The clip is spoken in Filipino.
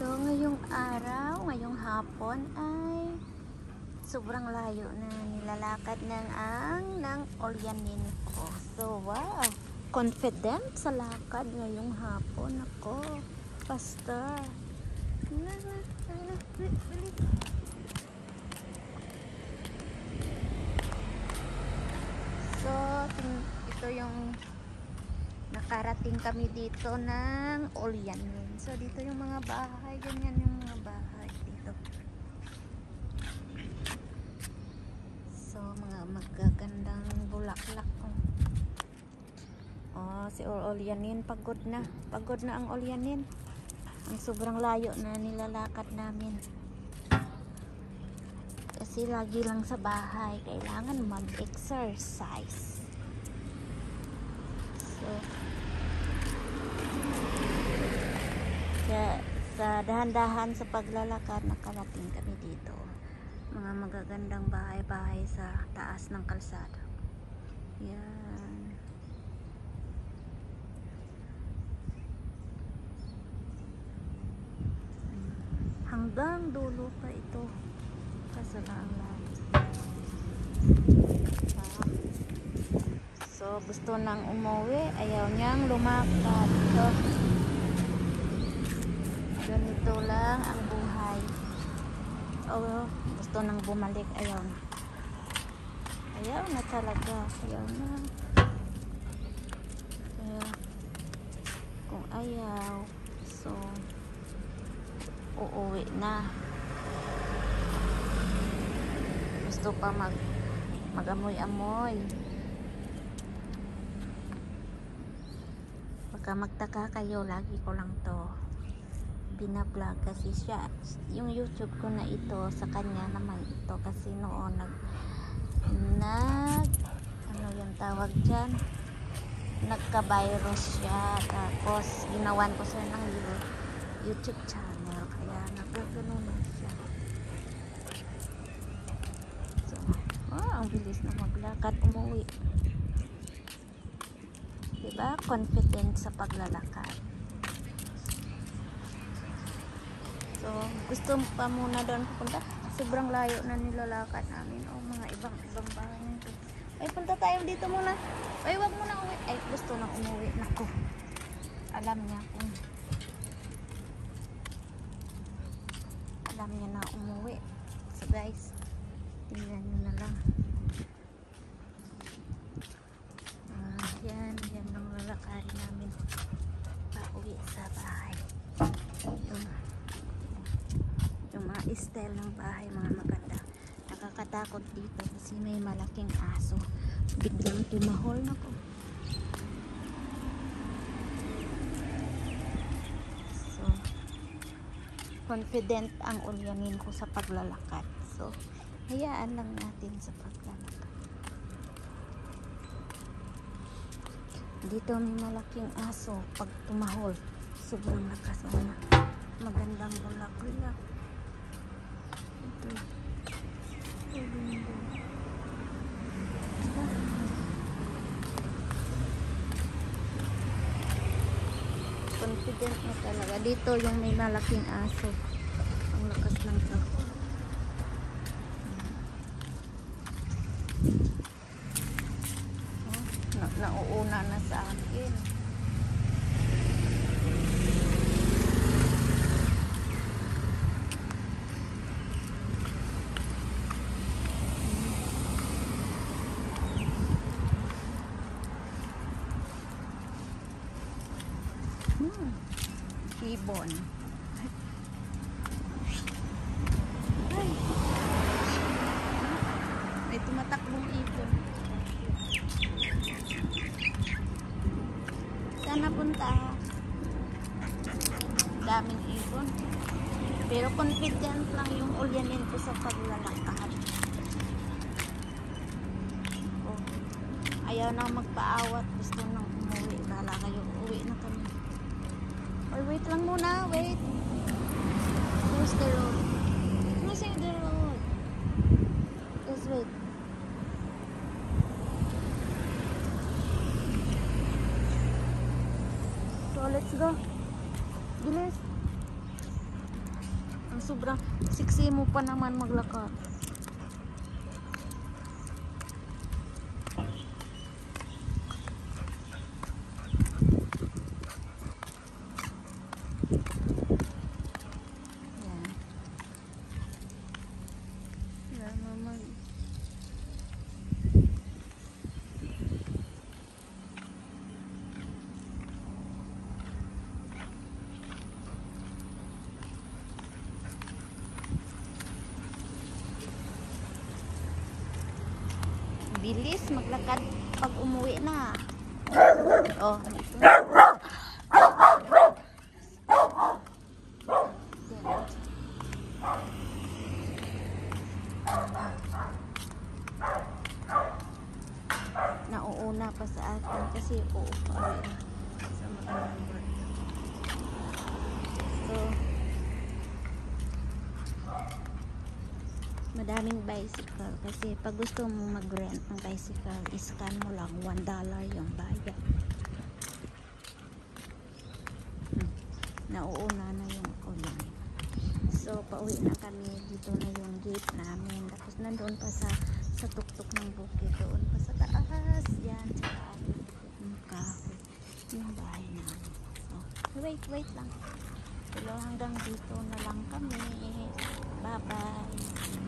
So, ngayong araw, ngayong hapon ay sobrang layo na nilalakad ng ang ng Olyanin ko. So, wow! Confident sa lakad ngayong hapon ako. Pastor. So, ito yung nakarating kami dito ng Olyanin. So, dito yung mga bahay. Ganyan yung mga bahay dito. So, mga magagandang bulaklak. Oh, si Ol- Olyanin, pagod na. Pagod na ang Olyanin. Ang sobrang layo na nilalakad namin. Kasi lagi lang sa bahay. Kailangan mag-exercise. So, kaya sa dahan-dahan sa paglalakad, nakarating kami dito. Mga magagandang bahay-bahay sa taas ng kalsada. Yan. Hanggang dulo pa ito. Kasalaan lang. So, gusto nang umuwi. Ayaw niyang lumakad. So, ganito lang ang buhay. O, gusto nang bumalik. Ayaw na. Ayaw na talaga. Ayaw na. Kaya, kung ayaw, so, uuwi na. Gusto pa mag mag-amoy-amoy. Baka magtaka kayo, lagi ko lang to binablog kasi siya. Yung youtube ko na ito sa kanya naman ito. Kasi noon nag nag ano yung tawag dyan? Nagka-virus siya. Tapos ginawan ko siya ng you- youtube channel. Kaya nagkagano na siya. So oh, ang bilis na maglakad umuwi. Diba? Confident sa paglalakad So, gusto pa muna doon pupunta. Sobrang layo na nilalakad namin. Oh, mga ibang ibang bahay na ito. Ay, punta tayo dito muna. Ay, wag muna uwi. Ay, gusto nang umuwi. Nako. Alam niya kung alam niya na umuwi. So, guys, tingnan nyo na lang. Ah, yan, yan ang lalakarin namin. Pauwi sa bahay. Yung yung mga style ng bahay mga maganda. Nakakatakot dito kasi may malaking aso. Biglang tumahol na ko so confident ang ulyanin ko sa paglalakad. So hayaan lang natin sa paglalakad. Dito may malaking aso. Pag tumahol sobrang lakas na. Magandang bulaklak. Confident na talaga. Dito yung may malaking aso. Ang lakas ng taho. Oh, na nauuna na sa akin. Hmm. Ibon. Ay. May tumatakbong ibon. Saan napunta? Daming ibon. Pero confident lang yung ulyanin ko sa paglalakad. Ayaw na magpaawat. Gusto nang umuwi. Bahala kayo. Or wait lang muna, wait. Where's the road? Where's the road? Just wait. So, let's go. Bilis. sobrang sexy mo pa naman maglakad. Yan. Yan naman. Bilis maglakad pag umuwi na. Oh, dito. Nauuna pa sa akin kasi uupa rin sa magandang birthday. So, madaming bicycle kasi pag gusto mo mag-rent ng bicycle, iscan mo lang $1 yung bayad. Hmm. Nauuna na yung ulan. So, pauwi na kami. Dito na yung gate namin. Tapos nandun pa sa sa tuktok ng bukid doon pa sa taas. Yan, sa taas. Yung kahoy. Yung bahay namin. So, wait, wait lang. Pero hanggang dito na lang kami. Bye-bye.